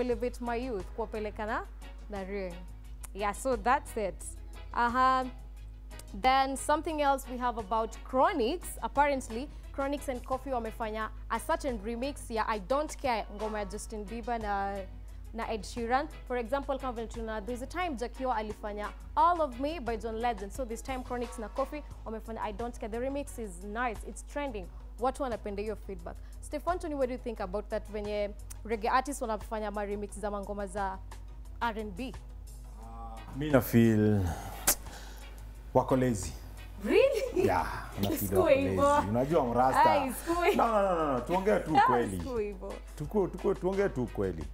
kuelevate my youth kuwapeleka na ring yeah so that's it uh-huh. Then something else we have about Chronix. Apparently, Chronix and Coffee wamefanya a certain remix ya I Don't Care ngoma ya Justin Bieber na na Ed Sheeran. For example, kama tuna there's a time Jakiwa alifanya All of Me by John Legend. So this time Chronix na Coffee wamefanya I Don't Care. The remix is nice. It's trending. Watu wanapenda hiyo feedback. Stefan Tony, what do you think about that venye reggae artists wanafanya ma remix za mangoma za R&B? mi na feel wako lazy Really? yeah, wako lazy. unajua mrasta hivyo. no, no, no, no. tuongee tu kweli Tuko tuko tuongee tu kweli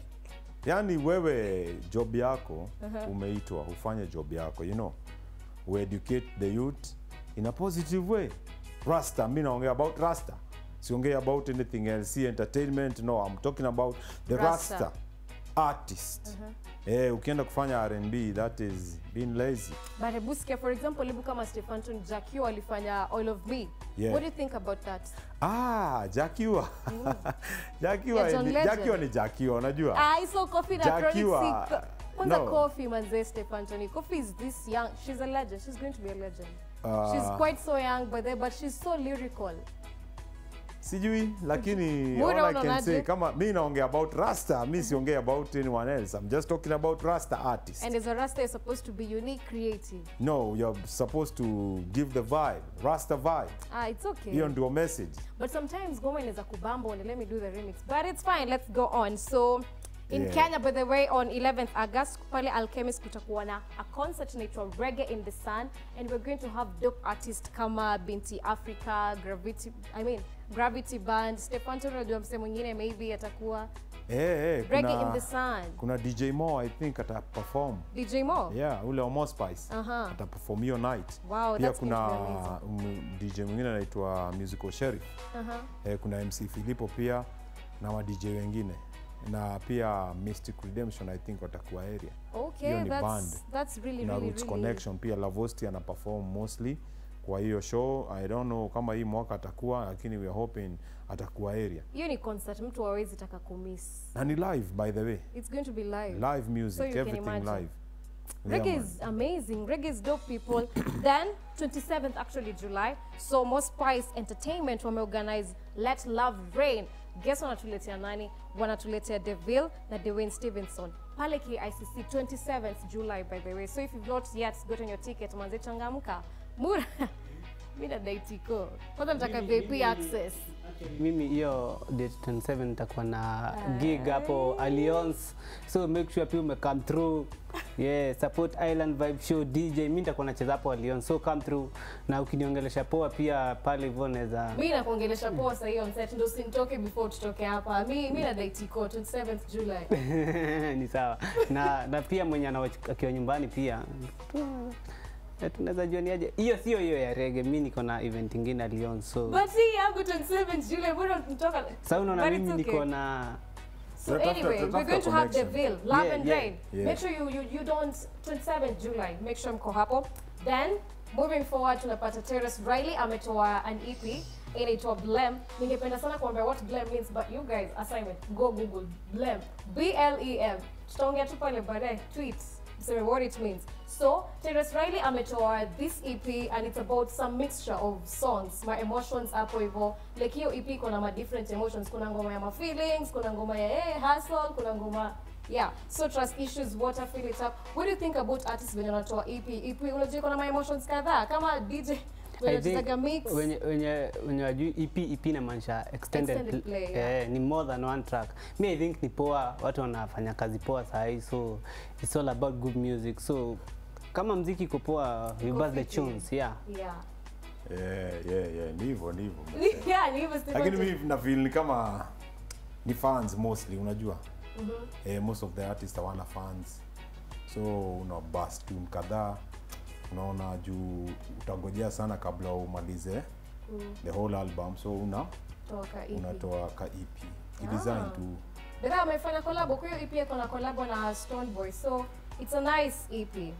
yaani wewe job yako uh -huh. umeitwa ufanye job yako you know We educate the youth in a positive way rasta mi naongea about rasta siongee about anything else si entertainment no i'm talking about the Rasta. rasta, artist eh, ukienda kufanya R&B that is being lazy But Ebuske, for example, hebu kama Stefanton Jakiwa alifanya All of Me. Yeah. What do you think about that? ah jakiwa jakiwa Ya yeah, ni, jakiwa ni jakiwa unajua Ah, hizo Coffee na Chronic si- Kwanza no. Coffee manze Stefanton. Coffee is this young. She's a legend. She's going to be a legend. Uh, she's quite so young the but she's so lyrical. Sijui lakini all I can say kama mi naongea about rasta mi siongee about anyone else i'm just talking about rasta artist And as a Rasta, you're supposed to be unique, creative. no you're supposed to give the vibe rasta vibe Ah, it's okay. hiyo ndio message But sometimes goma inaweza kubamba let me do the remix. But it's fine, let's go on. So in Yeah. Kenya by the way on 11th August pale Alchemist kutakuwa na a concert inaitwa Reggae in the Sun and we're going to have dope artists kama Binti Africa, Gravity, I mean Gravity Band, Stefan Toro ndio msemo mwingine maybe atakuwa Hey, hey, Reggae in the Sun. kuna dj mo i think ata perform DJ Mo. yeah ule Omo Spice Aha. ata perform hiyo night Wow, pia that's kuna um, dj mwingine anaitwa musical sheriff -huh. eh, kuna mc filipo pia na ma dj wengine na pia mystic redemption i think watakuwa area Okay, Hiyo ni that's band. that's really na really roots really connection pia lavosti ana perform mostly kwa hiyo show i don't know kama hii mwaka atakuwa lakini we are hoping atakuwa area hiyo ni concert mtu hawezi taka kumiss. na ni live by the way It's going to be live. live music So everything live Reggae Yeah, is amazing. Reggae is dope, people. then 27th, actually July. So Mo Spice Entertainment wameorganize Let Love Rain. Guess wanatuletea nani? Wanatuletea Deville na Dewayne Stevenson pale KICC 27th July, by the way. So if you've not yet gotten your ticket, manze changamka. Mura. Mimi nadai tiko. Kwanza nataka VIP access. Mimi hiyo date 27 nitakuwa na gig hapo Alliance, so make sure pia umecome through. Yeah, support Island Vibe Show DJ. Mimi nitakuwa nacheza hapo Alliance, so come through, na ukiniongelesha poa pia pale hivyo naweza Mimi nakuongelesha poa sasa hiyo on set. Ndio usinitoke before tutoke hapa. Mimi mimi date iko 27th July. ni sawa. Na, na pia mwenye anawa- akiwa nyumbani pia. eh, tunaweza jioniaje? hiyo sio hiyo ya rege mi niko na event ingine Alliance, so But hii yangu 27th July mbona tunatoka? sasa unaona But mimi it's niko na So anyway, we're going to have the veil, Love Yeah, and yeah, Rain. yeah. Make sure you, you, you don't, 27th July, make sure mko hapo. Then, moving forward, tunapata Terrace Riley ametoa an EP inaitwa Blem. Ningependa sana kuambia what Blem means, but you guys, assignment, go Google Blem. B-L-E-M. Tutaongea tu pale baadaye, tweets, mseme what it means. So, Terrence Riley ametoa this EP and it's about some mixture of songs, my emotions hapo hivyo. Like hiyo EP kuna ma different emotions. Kuna ngoma ya ma feelings, kuna ngoma ya hey, hustle, kuna ngoma yeah. So trust issues, water fill it up. What do you think about artists when wanatoa EP? EP unajua iko ma emotions kadhaa kama DJ Wenye wenye wajui EP EP inamaanisha extended, Extended play, eh, yeah. ni more than one track. Me I think ni poa, watu wanafanya kazi poa saa so it's all about good music. So kama mziki iko poa, Iko buzz the tunes, yeah. Yeah. yeah, yeah, yeah. ni hivyo ni hivyo yeah, ni hivyo lakini mi na feel ni kama ni fans mostly unajua eh, most of the artists hawana fans so una bus tune kadhaa unaona juu utangojea sana kabla umalize the whole album so una unatoa ka EP kidesign Ah. tu Bera amefanya collab, kwa hiyo EP yako na collab na Stone Boy. So it's a nice EP.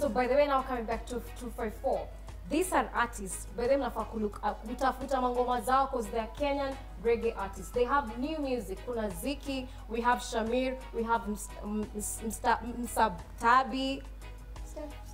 So by the way now coming back to 254. these are artists mnafaa kulook up kutafuta mangoma zao cause they are Kenyan reggae artists they have new music kuna Ziki we have Shamir we have Mr. Msabtabi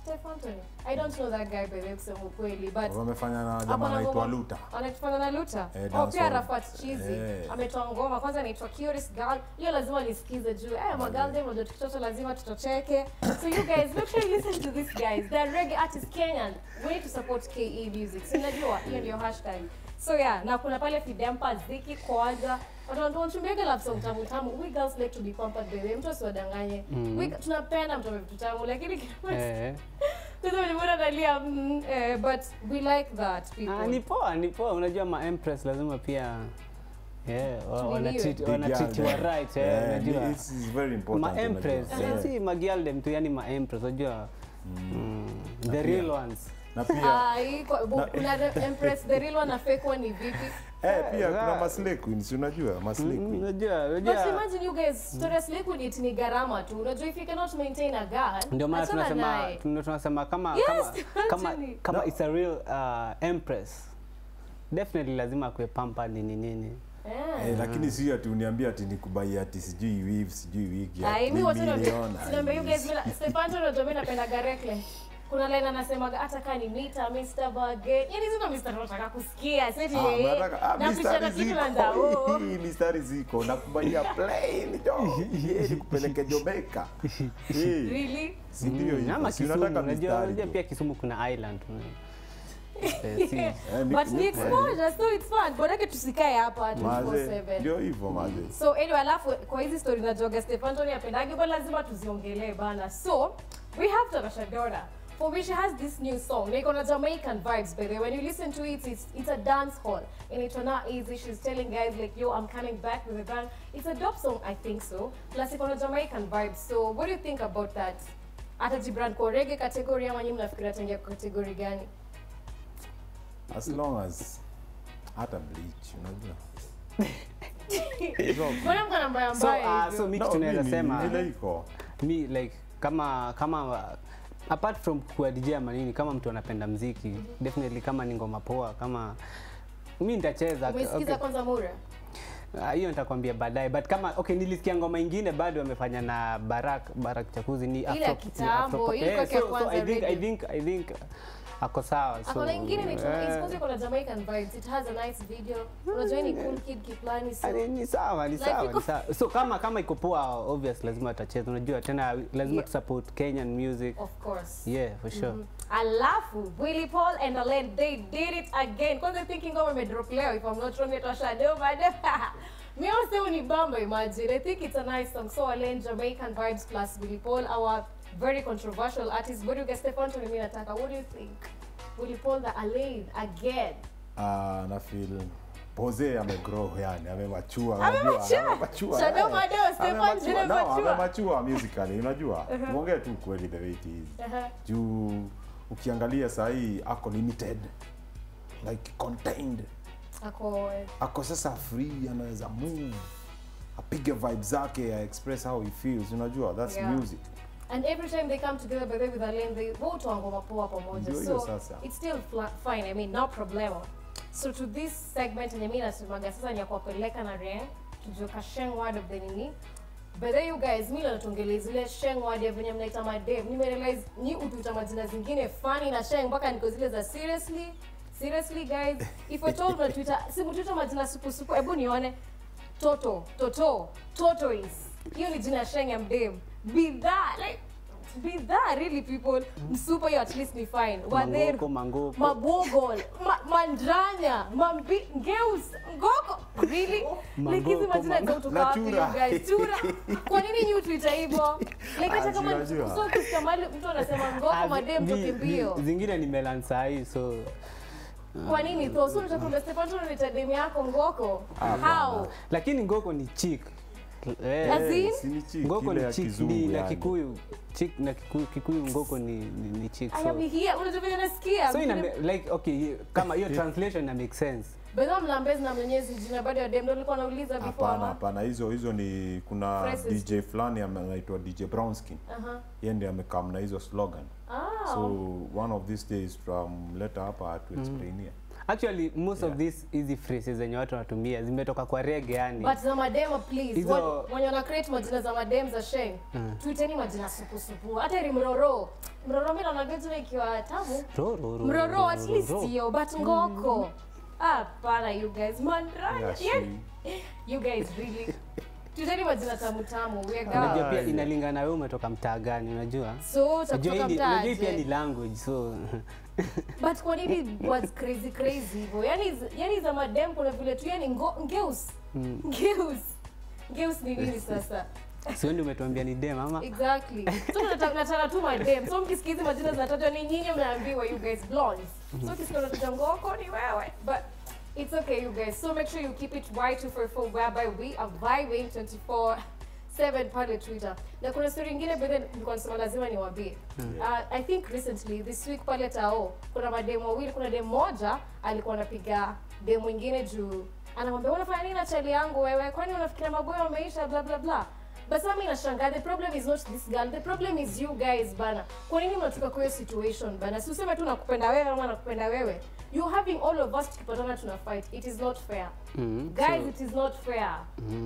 Steph Anthony I don't know that guy by the way kusema ukweli but wamefanya na jamaa na anaitwa Luta. anatufanya na Luta. Eh, oh, pia Rafat Chizi Eh. ametoa ngoma kwanza inaitwa Curious Girl. Hiyo lazima nisikize juu. Eh, magalde unajua tukitoto lazima tutocheke. So you guys make sure you listen to these guys. They're reggae artists Kenyan. We need to support KE music. Sinajua hiyo ndio hashtag. So yeah, na kuna pale Fidempa, Ziki, Kwanza. Watu wanatumiaga love song tamu tamu. We girls like to be pampered by them. Mtu asiwadanganye. We tunapenda mtu vitu tamu lakini kama Eh. sasa unaona nalia mm, eh, but we like that people. Ah, ni poa, ni poa. Unajua ma empress lazima pia yeah, wana treat wana treat you right eh, unajua. This is very important, ma empress si magialdem tu yani ma empress unajua mm, the real ones na pia Ah, hii kuna Empress the real one na fake one ni vipi? eh, pia kuna maslay queens unajua maslay Mm, queen unajua But imagine you guys, story stories liquid it ni gharama tu. Unajua if you cannot maintain a guard. ndio maana tunasema tunasema kama Yes, kama kama, kama it's a real uh, empress definitely lazima akue pampa nini nini Eh. Eh, lakini si ati uniambia ati nikubai ati sijui weave sijui wig Ai, mimi million, sinaambia you guys, Stefan Tono ndio mimi napenda reckless. Kuna line anasemaga hata kaa ni mita Mr. Bage. Yaani zina Mr. nataka kusikia. Sisi Ah, yeye. ah, na picha kitu na ndao. Hii mistari ziko nakubaia plain jo Yeye nikupeleke Jamaica Really? si ndio hiyo. unataka unajua mistari unajua pia Kisumu kuna island But ni exposure so it's fun. Bora tusikae hapa 24/7. ndio hivyo maze so anyway alafu kwa hizi story na joga Stefan Tony apendage but lazima tuziongelee bana so we have Tanasha for which she has this new song like on a Jamaican vibes by the way. When you listen to it it's, it's a dance hall. And it's not easy she's telling guys like yo I'm coming back with a band it's a dope song I think so. Plus it's on a Jamaican vibes so what do you think about that? Hata Jibran kwa reggae category ama nyinyi mnafikiri tangia category gani? As long as hata bleach unajua mbona mko na mbaya so, uh, so hivyo? mi No, kitu naweza mimi, sema mi like kama kama uh, apart from kuwa DJ ama nini kama mtu anapenda mziki definitely kama ni ngoma poa kama mi nitacheza umesikiza okay. kwanza Mura hiyo hiyo nitakwambia baadaye but kama okay nilisikia ngoma ingine bado amefanya na Barak Barak Chakuzi ni Afro- ni kitambo, ile eh, kwake ya so, I think, I think I think I think ako sawa so akona ingine ni eh, it's because kuna Jamaican vibes. It has a nice video. Unajua ni cool kid kiplani so Ani, ni sawa ni sawa ni sawa. So kama kama iko poa obvious lazima atacheza unajua tena lazima Yeah. tusupport Kenyan music. Of course. Yeah for sure. Mhm. alafu Willy Paul and Alain they did it again. Kwanza thinking over me drop leo if I'm not wrong it was shadow but me also ni bamba imagine. I think it's a nice song. So Alain Jamaican vibes plus Willy Paul our very controversial artist. Guys Stefan? To mimi nataka what do you think? Will you pull the Alain again? Ah, uh, na feel Pose amegrow yani amemachua Amemachua. So Shadow eh. Madeo, Stefan Jule machua. amemachua musically unajua. Tuongee tu kweli the way it is. Uh-huh. juu ukiangalia sahii ako limited like contained. Ako ako sasa free anaweza move apige vibe zake express how he feels unajua that's Yeah. music And every time they come together by the way with Alain, they wote ngoma poa pamoja. Ndio So sasa. it's still fine. I mean, no problem. So to this segment yenye mimi nasemaga sasa ni ya kuwapeleka na Ren tujue ka sheng word of the nini. By the you guys, mimi natongelea zile sheng word ya venye mnaita madem. Nimerealize ni utuita majina zingine funny na sheng mpaka niko zile za seriously. Seriously guys, if at all mnatuita si mtuita majina supu supu, hebu nione toto toto tortoise hiyo ni jina sheng ya mdem bidhaa like bidhaa really people. Msupa hiyo at least ni fine. Wadheru mabogol ma, mandranya mambi ngeus ngoko. Really? Like hizi majina mango- za wapi you guys. Chura kwa nini nyi tuita hivyo? Like hata Ah, kama so mahali mtu anasema ngoko Ah, madem zi- toke mbio zingine nimelan so kwa nini? Tho so unataka Stefan tu unaita demu yako ngoko? How? Lakini ngoko ni chick Eh, ngoko ni chick ni na kikuyu. Chick na kikuyu, kikuyu ngoko ni, ni, ni chick so, am here unajua nasikia. So ina like okay kama hiyo translation na make sense. Bedha mlambezi na jina bado ya dem ndio nilikuwa nauliza before hapana hapana hizo hizo ni kuna Phrases. dj fulani anaitwa dj brownskin Aha. yeye ndiye amekam na hizo slogan. Ah, so one of these days tutamleta hapa atuexplainie actually most Yeah. of these easy phrases zenye watu wanatumia zimetoka kwa rege yani But za mademo please. Izo... Mwenye Wenye wana create majina za madem za Sheng. Tuiteni majina supu supu. Hata ili mroro. Mroro mimi naona jina ikiwa tabu. Ro, ro, ro, Mroro ro, at least yo but ngoko. Ah, pana you guys. Man, Yeah, you guys really. Tuiteni majina tamu tamu. Unajua pia inalingana wewe umetoka mtaa gani unajua So utakutoka ni- unajua pia ni language so But kwa nini was crazy crazy hivyo? Yaani yaani za madem kuna vile tu yani ngeus. Mm. Ngeus. Ngeus ni nini sasa? sio ndio umetuambia ni dem ama Exactly. So nataka tu madem. So mkisikia majina zinatajwa ni nyinyi mnaambiwa you guys blondes. So ukisikia unataja ngoko ni wewe. But it's okay you guys. So make sure you keep it Y244 whereby we are vibing 24 7 pale Twitter. Na kuna story nyingine but then nilikuwa nasema lazima ni Uh, I think recently this week pale Tao kuna mademo wawili, kuna demo moja alikuwa anapiga demo mwingine juu anamwambia unafanya nini na chali yangu wewe? Kwani unafikiria maboya wameisha bla bla bla. But sasa mimi nashangaa the problem is not this girl. The problem is you guys bana. Kwa nini mnatoka kwa hiyo situation bana? Si useme tu nakupenda wewe ama nakupenda wewe. You having all of us tukipatana tuna fight. It is not fair. Mhm. Guys, So- it is not fair.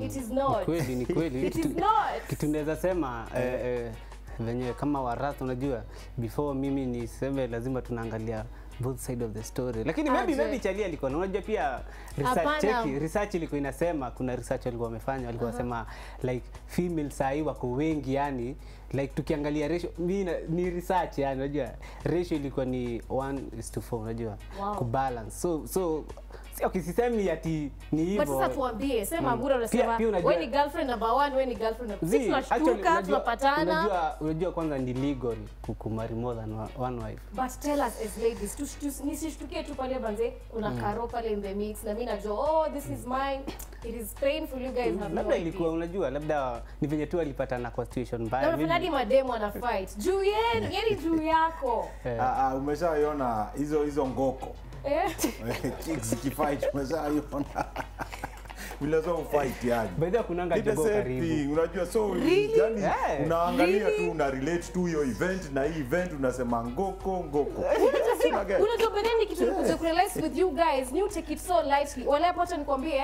It is not. kweli ni kweli It is not. kitu naweza sema eh, eh, venye kama waras unajua before mimi niseme lazima tunaangalia both side of the story lakini maybe Aje. maybe chali alikuwa na- unajua pia research cheki research ilikuwa inasema kuna research walikuwa wamefanya walikuwa wasema like female sahi wako wengi yani like tukiangalia ratio mimi ni research yani unajua ratio ilikuwa ni 1 is to 4 unajua Wow. kubalance so so sio kisisemi ati ni But sasa hivyo tuambie, sema bure Pia- unasema pia unajua- wewe ni girlfriend number 1, wewe ni girlfriend number 2. Sisi tunashtuka, tunapatana. Unajua, unajua kwanza ni legal kukumari more than one- wife. But tell us as ladies, tu- tu- nisishtukie tu pale banze kuna karo pale in the mix na mimi najua oh this is mine. It is painful you guys have no Labda ilikuwa unajua, labda ni venye tu alipatana kwa situation Na mbaya. Na mimi mademo mademu wana fight. Juu yenu, yani juu yako. eh, Ah, ah, umeshaiona hizo hizo ngoko Eh? chicks zikifight umeshaiona vile zo ufight yani by the way, kunanga jogo karibu. unajua so Really? yani Yeah. unaangalia Really? tu una relate tu hiyo event na hii event unasema ngoko ngoko unajua bedeni kitu yes. kuzo realize with you guys you take it so lightly wale hapo nikwambie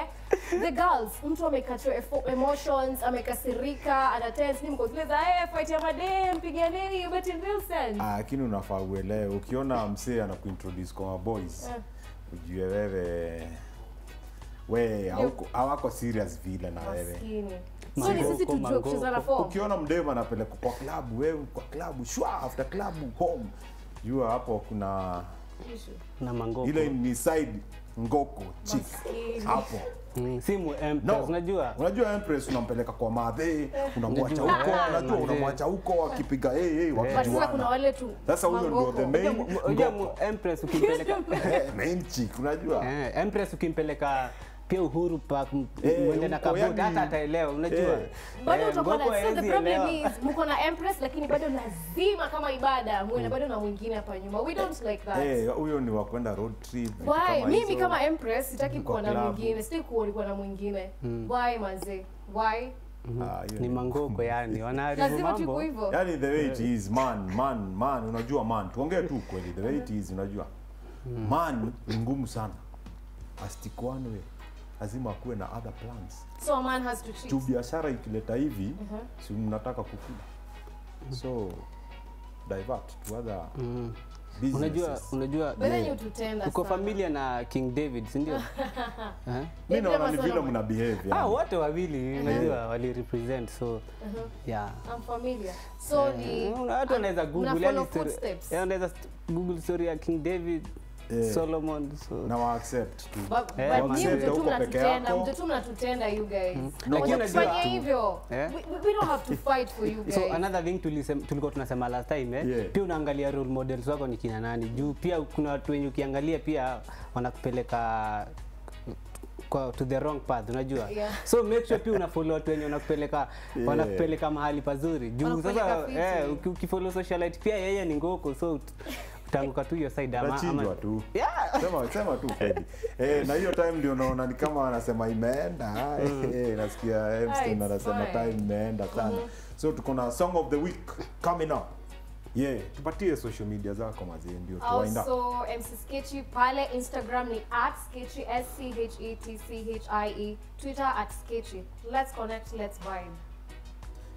the girls mtu amekatwa emotions amekasirika ana tense ni mko zile za eh fight ya madem piganeni in real sense Ah, lakini unafaa uelewe ukiona msee anakuintroduce kwa boys. Yeah. ujue wewe we hawako serious vile na wewe. Ukiona mdemu anapelekwa kwa klabu wewe kwa klabu shwa after klabu home. Jua hapo kuna na mangoko. ile ni side ngoko chick. Hapo. Mm, simu. Empress, unajua? Unajua empress unampeleka kwa madhe unamwacha Unajua, huko unajua unamwacha huko akipiga hey, hey, but sasa kuna wale tu sasa huyo ndio mangoko. the main Unajua Empress ukimpeleka Eh, main chick unajua. Eh, Empress ukimpeleka pia Uhuru Park Eh, mwende na huko hata ataelewa unajua. Eh. bado Eh, utakuwa na so the problem is mko na empress lakini bado lazima kama ibada. Muone bado na mwingine hapa nyuma. We don't like that. Eh, huyo ni wa kwenda road trip Why? Mimi kama empress sitaki kuwa na mwingine, sitaki kuwa na mwingine. Why manze? Why? Ah, hiyo ni mangoko yani. Wanaharibu Lazima tuko mambo. hivyo. yani the way it is man man man. Unajua man tuongee tu kweli the way it is unajua. Man ni ngumu sana. Astikwanwe lazima akuwe na other plans So a man has to cheat. juu biashara ikileta hivi mm -hmm. si mnataka kukula so divert to other Mm. businesses. unajua unajua Yeah. uko familia na King David si ndio? Mimi naona ni vile mna behave Ah, wote wawili unajua wali represent so yeah. I'm familiar. So ni the watu wanaweza google yani story- eh, wanaweza google story ya King David Solomon so na wa accept tu But, but man. ni mtu tu Uko peke mnatutenda, mtu tu mnatutenda you guys. No, Wenye unajua- kufanya hivyo. Eh? We, don't have to fight for you guys. so another thing tulikuwa tunasema last time eh? Yeah. pia unaangalia role models wako ni kina nani juu pia kuna watu wenye ukiangalia pia wanakupeleka kwa to the wrong path unajua Yeah. so make sure pia unafollow watu wenye wanakupeleka Yeah. wanakupeleka mahali pazuri juu sasa eh, ukifollow socialite pia yeye ni ngoko so ut- katu tu hiyo side ama, ama tu yeah. sema sema tu kweli eh, na hiyo time ndio naona ni kama wanasema imeenda eh, nasikia Ah, Epstein it's anasema time imeenda sana so tuko na song of the week coming up yeah tupatie social media zako mazee ndio tuwaenda. Also, MC Sketchy pale Instagram ni at Sketchy S C H E T C H I E, Twitter at Sketchy. Let's connect, let's vibe.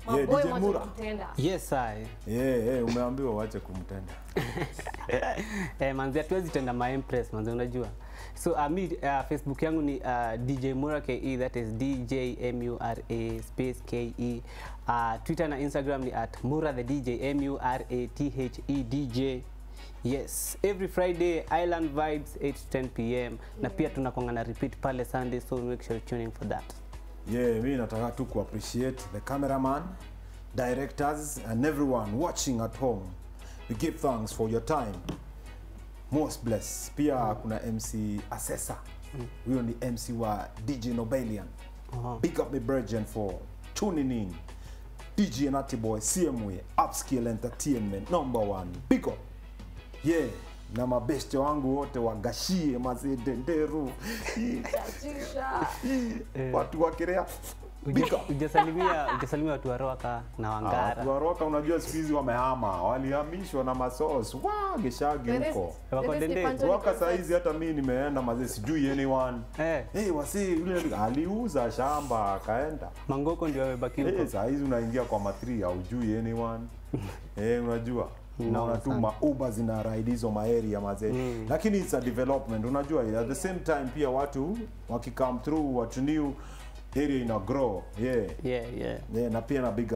Yeah, DJ Mura. yes I. yeah, yeah, umeambiwa uache kumtenda. Eh, manzi hatuwezi tenda my empress manzi unajua. So uh, mi uh, facebook yangu ni uh, dj mura ke that is dj mura space ke uh, twitter na instagram ni at mura the dj mura the dj yes every friday island vibes 8 to 10 pm na pia tunakonga na repeat pale sunday so make sure you're tuning for that yeah mi nataka tu kuappreciate the cameraman directors and everyone watching at home. We give thanks for your time. Most bless pia kuna mc assessor. Huyo ni mc wa dj nobelian. Aha. big up me virgin for tuning in. Dj natty boy cmw upskill entertainment number one. Big up. Yeah na mabeste wangu wote wagashie mazedenderu Chachisha. watu wakirea ujasalimia ujasalimia watu waroka na Ah, wangara. watu wa unajua siku hizi wamehama, walihamishwa na masos wageshagi huko. waka Pantoni Roka saa hata mi nimeenda mazee, sijui anyone. eh, Hey, wasi yule aliuza shamba akaenda. mangoko ndio amebaki huko. Hey, unaingia kwa matri haujui anyone. Eh, unajua unaona tu sana. mauba hizo maeria mazee lakini it's a development unajua at the same time pia watu wakicome through watu new area ina grow yeah yeah, yeah. yeah na pia na big